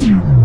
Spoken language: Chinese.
嗯